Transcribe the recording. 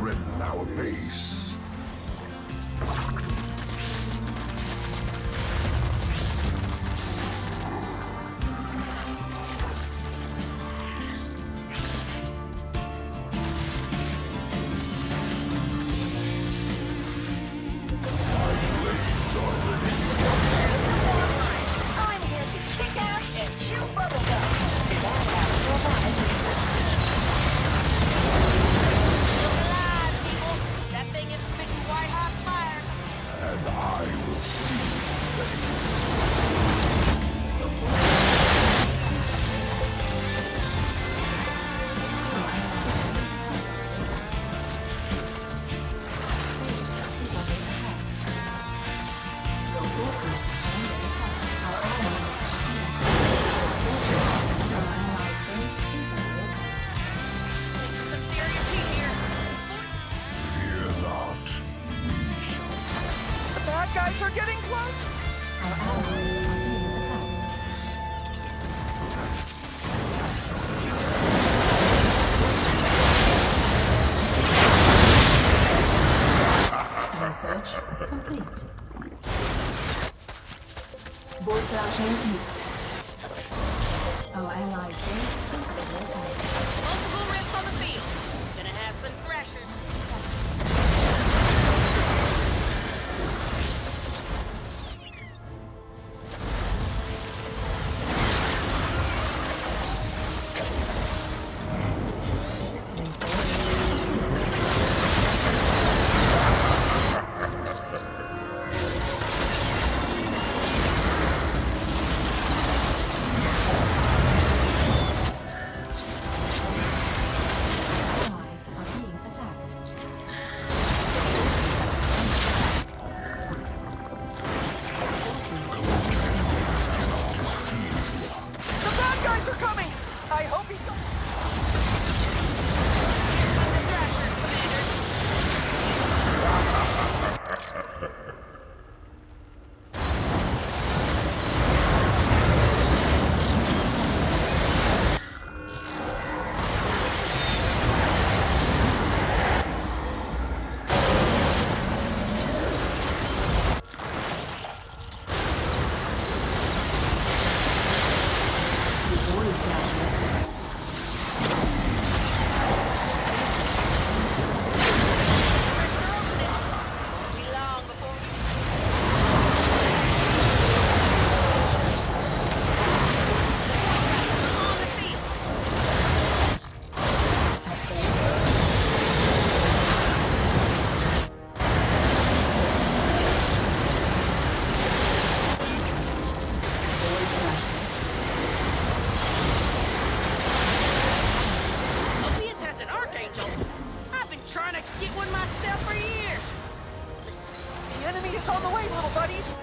threaten our base. Bad guys are getting close. Our allies are being attacked. Research complete. Voltage increased. Our allies' base is under attack. Multiple rifts on the field. Gonna have some thrashers. He's on the way, little buddies.